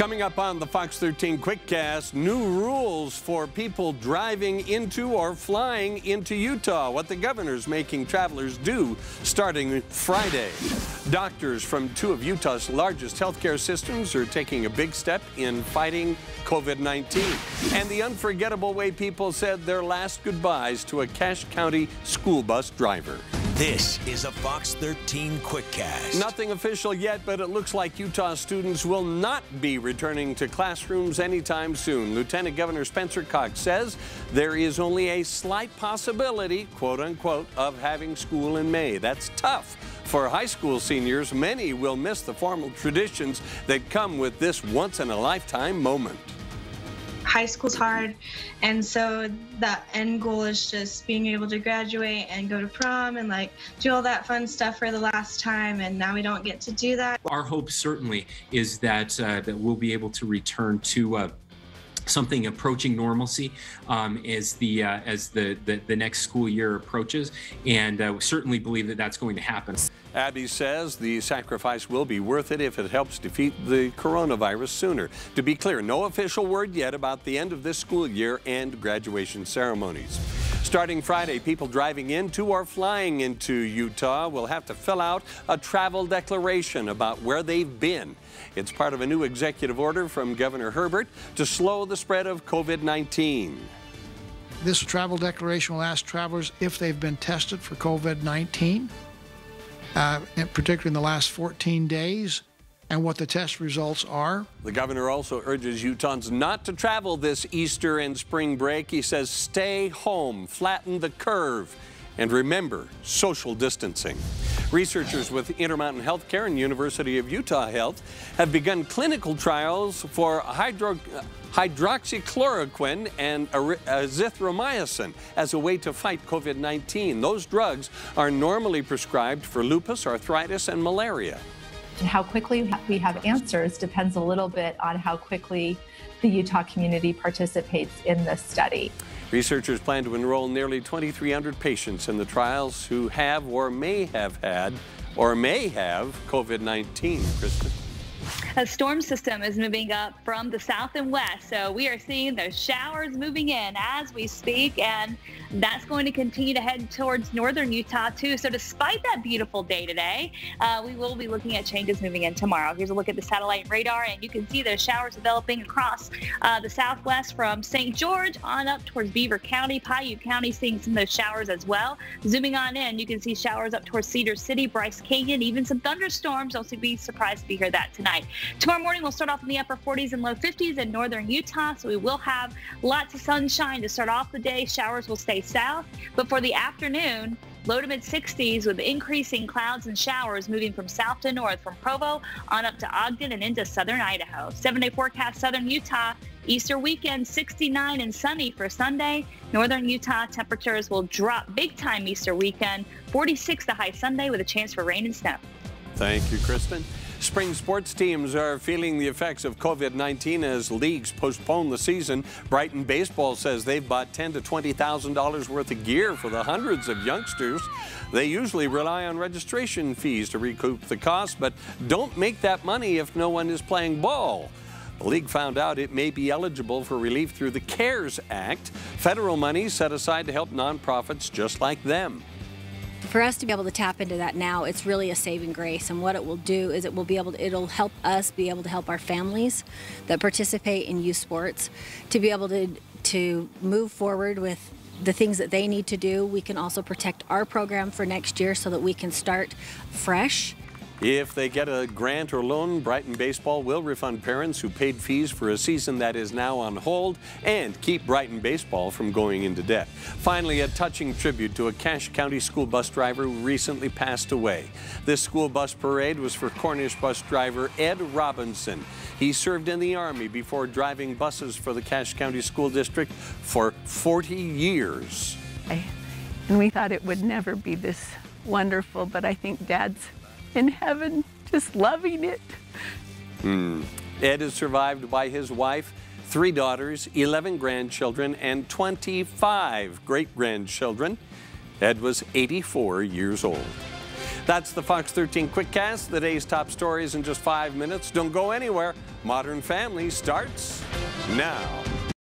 Coming up on the Fox 13 Quickcast, new rules for people driving into or flying into Utah. What the governor's making travelers do starting Friday. Doctors from two of Utah's largest healthcare systems are taking a big step in fighting COVID-19. And the unforgettable way people said their last goodbyes to a Cache County school bus driver. This is a Fox 13 Quickcast. Nothing official yet, but it looks like Utah students will not be returning to classrooms anytime soon. Lieutenant Governor Spencer Cox says there is only a slight possibility, quote unquote, of having school in May. That's tough. For high school seniors, many will miss the formal traditions that come with this once in a lifetime moment high school's hard. And so the end goal is just being able to graduate and go to prom and like do all that fun stuff for the last time and now we don't get to do that. Our hope certainly is that uh, that we'll be able to return to uh, something approaching normalcy um, as the uh, as the, the, the next school year approaches, and uh, we certainly believe that that's going to happen. Abby says the sacrifice will be worth it if it helps defeat the coronavirus sooner. To be clear, no official word yet about the end of this school year and graduation ceremonies. Starting Friday, people driving into or flying into Utah will have to fill out a travel declaration about where they've been. It's part of a new executive order from Governor Herbert to slow the spread of COVID-19. This travel declaration will ask travelers if they've been tested for COVID-19, uh, particularly in the last 14 days, and what the test results are. The governor also urges Utahns not to travel this Easter and spring break. He says stay home, flatten the curve, and remember social distancing. Researchers with Intermountain Healthcare and University of Utah Health have begun clinical trials for hydro hydroxychloroquine and azithromycin as a way to fight COVID-19. Those drugs are normally prescribed for lupus, arthritis, and malaria. And how quickly we have answers depends a little bit on how quickly the Utah community participates in this study. Researchers plan to enroll nearly 2,300 patients in the trials who have or may have had or may have COVID-19. Kristen. A storm system is moving up from the south and west. So we are seeing those showers moving in as we speak, and that's going to continue to head towards northern Utah too. So despite that beautiful day today, uh, we will be looking at changes moving in tomorrow. Here's a look at the satellite radar, and you can see those showers developing across uh, the southwest from St. George on up towards Beaver County, Piute County, seeing some of those showers as well. Zooming on in, you can see showers up towards Cedar City, Bryce Canyon, even some thunderstorms. Don't be surprised to hear that tonight. Tomorrow morning, we'll start off in the upper 40s and low 50s in northern Utah, so we will have lots of sunshine to start off the day. Showers will stay south, but for the afternoon, low to mid 60s with increasing clouds and showers moving from south to north from Provo on up to Ogden and into southern Idaho. Seven day forecast southern Utah. Easter weekend 69 and sunny for Sunday. Northern Utah temperatures will drop big time Easter weekend. 46 the high Sunday with a chance for rain and snow. Thank you, Kristen. Spring sports teams are feeling the effects of COVID-19 as leagues postpone the season. Brighton Baseball says they've bought ten to $20,000 worth of gear for the hundreds of youngsters. They usually rely on registration fees to recoup the cost, but don't make that money if no one is playing ball. The league found out it may be eligible for relief through the CARES Act, federal money set aside to help nonprofits just like them for us to be able to tap into that now, it's really a saving grace. And what it will do is it will be able to, it'll help us be able to help our families that participate in youth sports to be able to, to move forward with the things that they need to do. We can also protect our program for next year so that we can start fresh if they get a grant or loan, Brighton Baseball will refund parents who paid fees for a season that is now on hold and keep Brighton Baseball from going into debt. Finally, a touching tribute to a Cache County school bus driver who recently passed away. This school bus parade was for Cornish bus driver Ed Robinson. He served in the Army before driving buses for the Cache County School District for 40 years. And we thought it would never be this wonderful, but I think Dad's in heaven, just loving it. Mm. Ed is survived by his wife, three daughters, 11 grandchildren, and 25 great grandchildren. Ed was 84 years old. That's the Fox 13 Quickcast. The day's top stories in just five minutes. Don't go anywhere. Modern Family starts now.